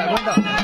打工的。